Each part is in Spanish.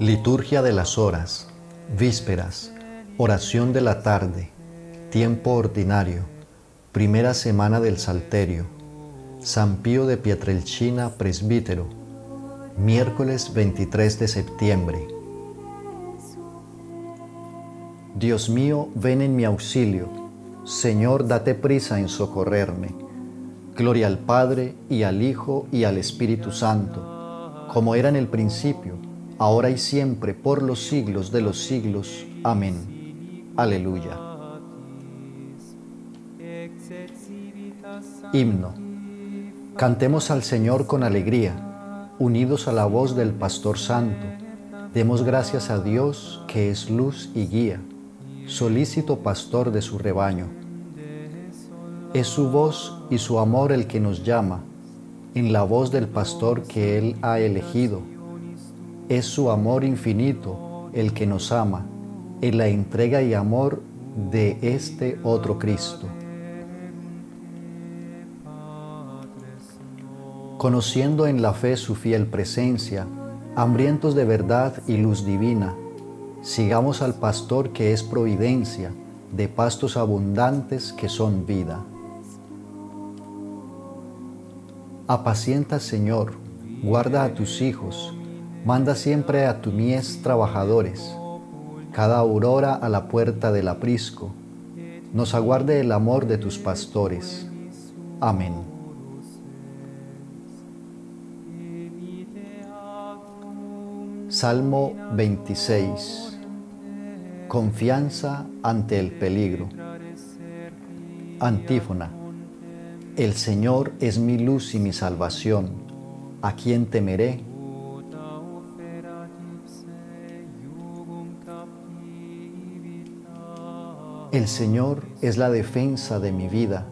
Liturgia de las horas, vísperas, oración de la tarde, tiempo ordinario, primera semana del Salterio, San Pío de Pietrelcina, presbítero, miércoles 23 de septiembre. Dios mío, ven en mi auxilio, Señor, date prisa en socorrerme. Gloria al Padre y al Hijo y al Espíritu Santo, como era en el principio ahora y siempre, por los siglos de los siglos. Amén. Aleluya. Himno. Cantemos al Señor con alegría, unidos a la voz del Pastor Santo. Demos gracias a Dios que es luz y guía, solícito pastor de su rebaño. Es su voz y su amor el que nos llama, en la voz del pastor que Él ha elegido es su amor infinito el que nos ama, en la entrega y amor de este otro Cristo. Conociendo en la fe su fiel presencia, hambrientos de verdad y luz divina, sigamos al pastor que es providencia, de pastos abundantes que son vida. Apacienta, Señor, guarda a tus hijos, Manda siempre a tu mies trabajadores, cada aurora a la puerta del aprisco. Nos aguarde el amor de tus pastores. Amén. Salmo 26. Confianza ante el peligro. Antífona. El Señor es mi luz y mi salvación. ¿A quién temeré? El Señor es la defensa de mi vida.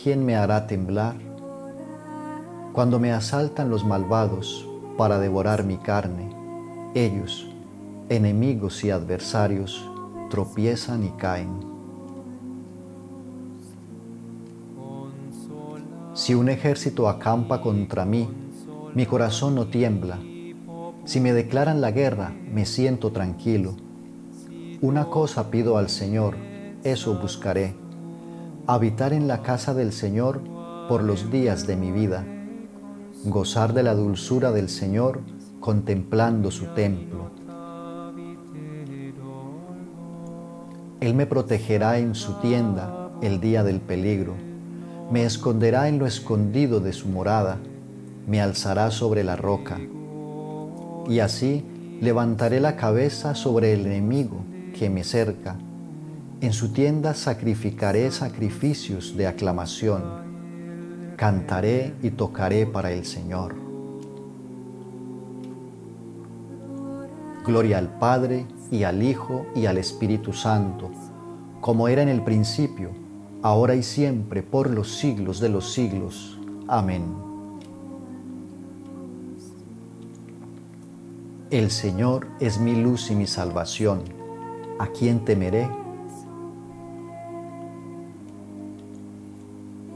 ¿Quién me hará temblar? Cuando me asaltan los malvados para devorar mi carne, ellos, enemigos y adversarios, tropiezan y caen. Si un ejército acampa contra mí, mi corazón no tiembla. Si me declaran la guerra, me siento tranquilo una cosa pido al Señor, eso buscaré, habitar en la casa del Señor por los días de mi vida, gozar de la dulzura del Señor contemplando su templo. Él me protegerá en su tienda el día del peligro, me esconderá en lo escondido de su morada, me alzará sobre la roca, y así levantaré la cabeza sobre el enemigo que me cerca. En su tienda sacrificaré sacrificios de aclamación. Cantaré y tocaré para el Señor. Gloria al Padre y al Hijo y al Espíritu Santo, como era en el principio, ahora y siempre, por los siglos de los siglos. Amén. El Señor es mi luz y mi salvación ¿A quién temeré?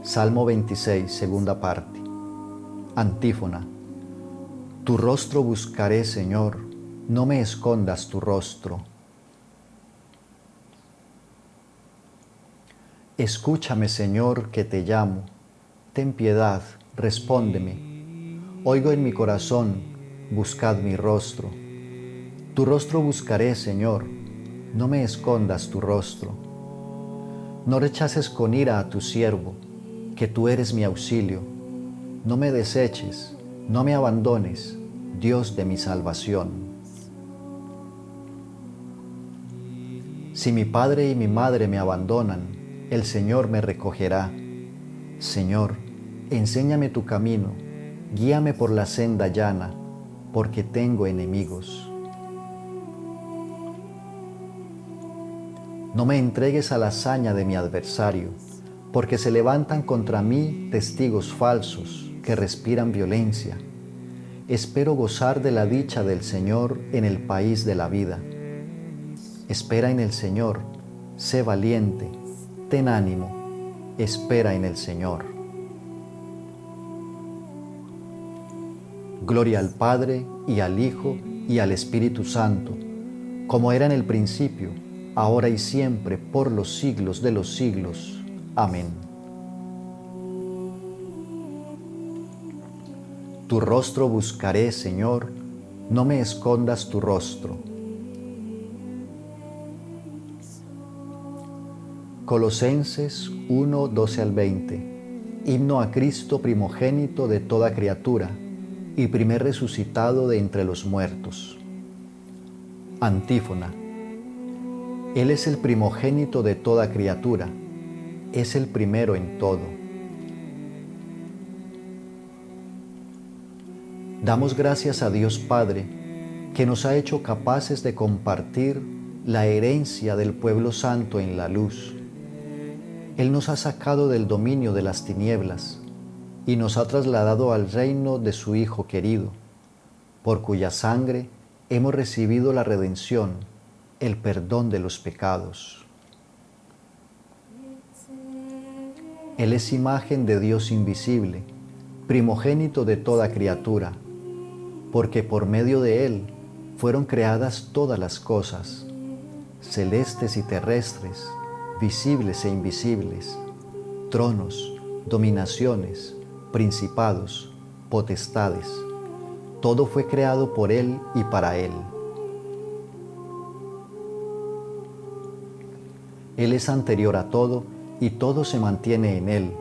Salmo 26, segunda parte. Antífona. Tu rostro buscaré, Señor, no me escondas tu rostro. Escúchame, Señor, que te llamo. Ten piedad, respóndeme. Oigo en mi corazón, buscad mi rostro. Tu rostro buscaré, Señor no me escondas tu rostro. No rechaces con ira a tu siervo, que tú eres mi auxilio. No me deseches, no me abandones, Dios de mi salvación. Si mi padre y mi madre me abandonan, el Señor me recogerá. Señor, enséñame tu camino, guíame por la senda llana, porque tengo enemigos. No me entregues a la hazaña de mi adversario, porque se levantan contra mí testigos falsos que respiran violencia. Espero gozar de la dicha del Señor en el país de la vida. Espera en el Señor, sé valiente, ten ánimo, espera en el Señor. Gloria al Padre y al Hijo y al Espíritu Santo, como era en el principio, ahora y siempre, por los siglos de los siglos. Amén. Tu rostro buscaré, Señor, no me escondas tu rostro. Colosenses 1, 12 al 20. Himno a Cristo primogénito de toda criatura y primer resucitado de entre los muertos. Antífona. Él es el primogénito de toda criatura, es el primero en todo. Damos gracias a Dios Padre, que nos ha hecho capaces de compartir la herencia del pueblo santo en la luz. Él nos ha sacado del dominio de las tinieblas y nos ha trasladado al reino de su Hijo querido, por cuya sangre hemos recibido la redención, el perdón de los pecados. Él es imagen de Dios invisible, primogénito de toda criatura, porque por medio de Él fueron creadas todas las cosas, celestes y terrestres, visibles e invisibles, tronos, dominaciones, principados, potestades todo fue creado por Él y para Él. Él es anterior a todo y todo se mantiene en Él.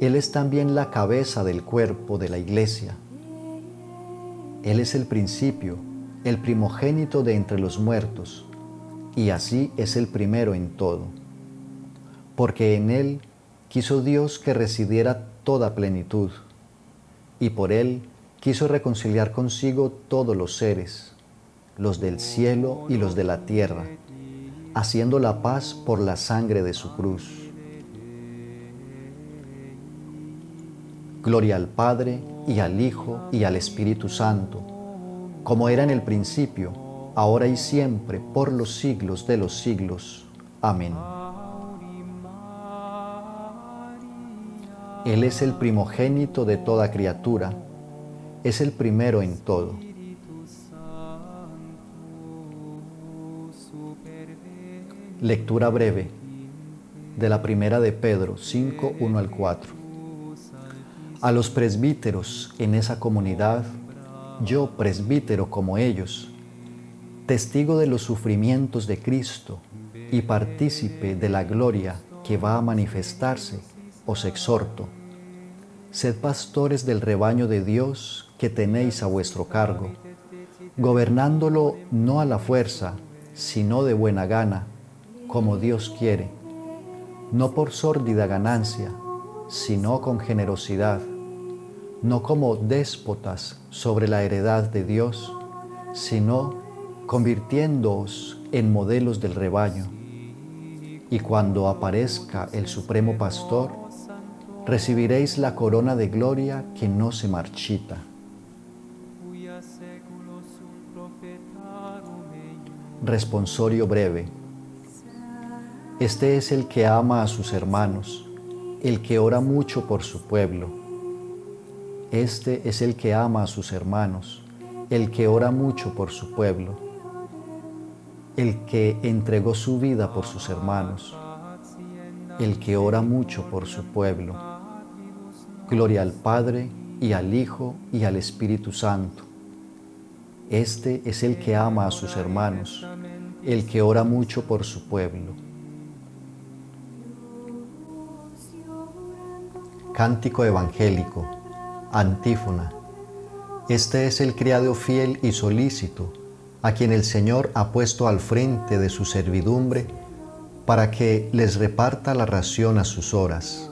Él es también la cabeza del cuerpo de la iglesia. Él es el principio, el primogénito de entre los muertos, y así es el primero en todo. Porque en Él quiso Dios que residiera toda plenitud, y por Él quiso reconciliar consigo todos los seres, los del cielo y los de la tierra, haciendo la paz por la sangre de su cruz. Gloria al Padre y al Hijo y al Espíritu Santo, como era en el principio, ahora y siempre, por los siglos de los siglos. Amén. Él es el primogénito de toda criatura es el primero en todo. Lectura breve de la primera de Pedro 5, 1 al 4. A los presbíteros en esa comunidad, yo presbítero como ellos, testigo de los sufrimientos de Cristo y partícipe de la gloria que va a manifestarse, os exhorto Sed pastores del rebaño de Dios que tenéis a vuestro cargo, gobernándolo no a la fuerza, sino de buena gana, como Dios quiere, no por sórdida ganancia, sino con generosidad, no como déspotas sobre la heredad de Dios, sino convirtiéndoos en modelos del rebaño. Y cuando aparezca el Supremo Pastor, recibiréis la corona de gloria que no se marchita. Responsorio breve. Este es el que ama a sus hermanos, el que ora mucho por su pueblo. Este es el que ama a sus hermanos, el que ora mucho por su pueblo, el que entregó su vida por sus hermanos, el que ora mucho por su pueblo Gloria al Padre y al Hijo y al Espíritu Santo. Este es el que ama a sus hermanos, el que ora mucho por su pueblo. Cántico Evangélico, antífona. Este es el criado fiel y solícito, a quien el Señor ha puesto al frente de su servidumbre, para que les reparta la ración a sus horas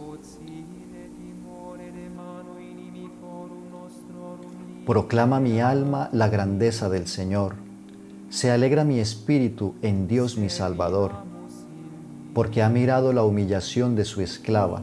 Proclama mi alma la grandeza del Señor. Se alegra mi espíritu en Dios mi Salvador, porque ha mirado la humillación de su esclava.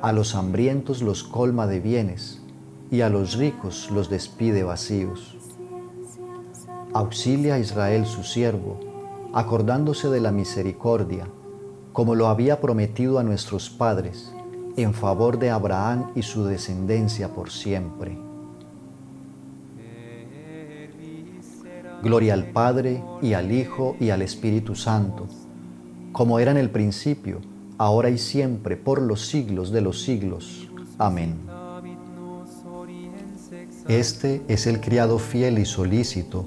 A los hambrientos los colma de bienes y a los ricos los despide vacíos. Auxilia a Israel su siervo, acordándose de la misericordia, como lo había prometido a nuestros padres, en favor de Abraham y su descendencia por siempre. Gloria al Padre y al Hijo y al Espíritu Santo, como era en el principio, ahora y siempre, por los siglos de los siglos. Amén. Este es el criado fiel y solícito,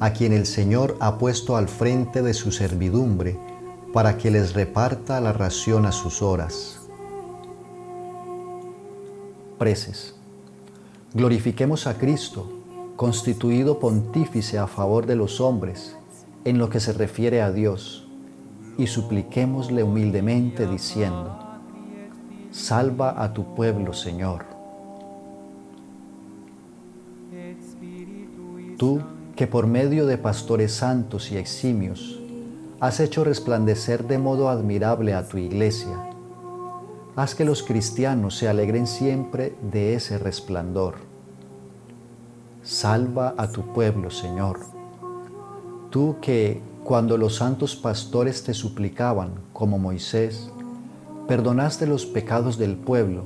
a quien el Señor ha puesto al frente de su servidumbre, para que les reparta la ración a sus horas. Preces. Glorifiquemos a Cristo constituido pontífice a favor de los hombres en lo que se refiere a Dios, y supliquémosle humildemente diciendo, Salva a tu pueblo, Señor. Tú, que por medio de pastores santos y eximios, has hecho resplandecer de modo admirable a tu iglesia, haz que los cristianos se alegren siempre de ese resplandor Salva a tu pueblo, Señor. Tú que, cuando los santos pastores te suplicaban, como Moisés, perdonaste los pecados del pueblo,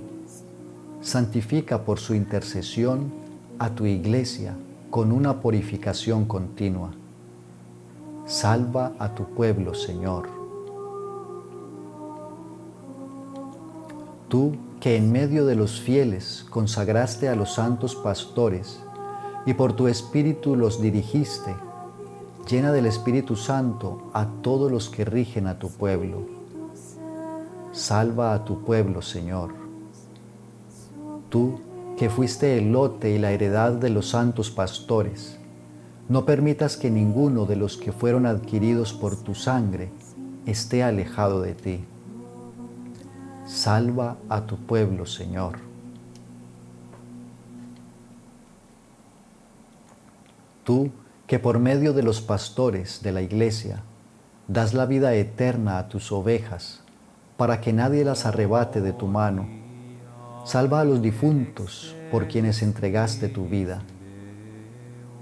santifica por su intercesión a tu iglesia con una purificación continua. Salva a tu pueblo, Señor. Tú que en medio de los fieles consagraste a los santos pastores, y por tu Espíritu los dirigiste. Llena del Espíritu Santo a todos los que rigen a tu pueblo. Salva a tu pueblo, Señor. Tú, que fuiste el lote y la heredad de los santos pastores, no permitas que ninguno de los que fueron adquiridos por tu sangre esté alejado de ti. Salva a tu pueblo, Señor. Tú que por medio de los pastores de la iglesia das la vida eterna a tus ovejas, para que nadie las arrebate de tu mano. Salva a los difuntos por quienes entregaste tu vida.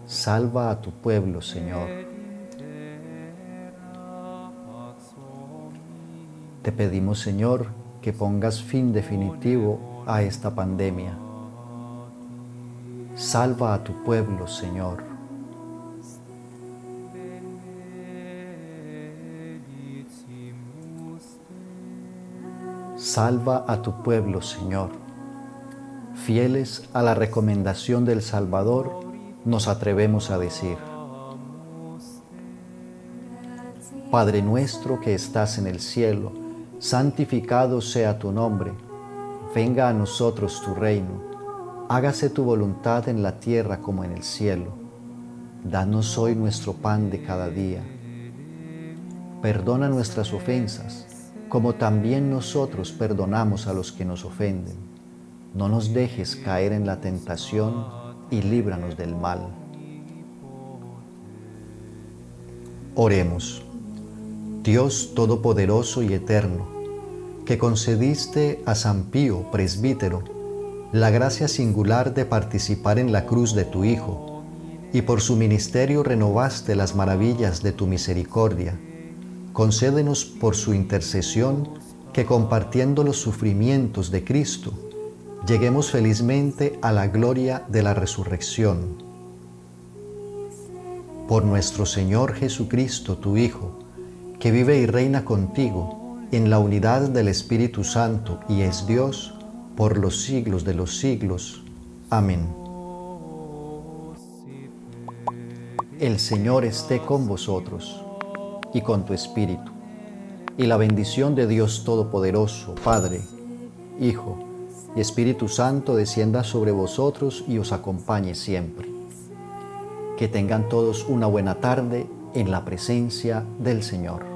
Salva a tu pueblo, Señor. Te pedimos, Señor, que pongas fin definitivo a esta pandemia. Salva a tu pueblo, Señor. Salva a tu pueblo, Señor. Fieles a la recomendación del Salvador, nos atrevemos a decir, Padre nuestro que estás en el cielo, santificado sea tu nombre, venga a nosotros tu reino, hágase tu voluntad en la tierra como en el cielo. Danos hoy nuestro pan de cada día. Perdona nuestras ofensas como también nosotros perdonamos a los que nos ofenden. No nos dejes caer en la tentación y líbranos del mal. Oremos. Dios Todopoderoso y Eterno, que concediste a San Pío, presbítero, la gracia singular de participar en la cruz de tu Hijo, y por su ministerio renovaste las maravillas de tu misericordia concédenos por su intercesión que compartiendo los sufrimientos de Cristo, lleguemos felizmente a la gloria de la resurrección. Por nuestro Señor Jesucristo, tu Hijo, que vive y reina contigo en la unidad del Espíritu Santo y es Dios por los siglos de los siglos. Amén. El Señor esté con vosotros y con tu espíritu. Y la bendición de Dios Todopoderoso, Padre, Hijo y Espíritu Santo descienda sobre vosotros y os acompañe siempre. Que tengan todos una buena tarde en la presencia del Señor.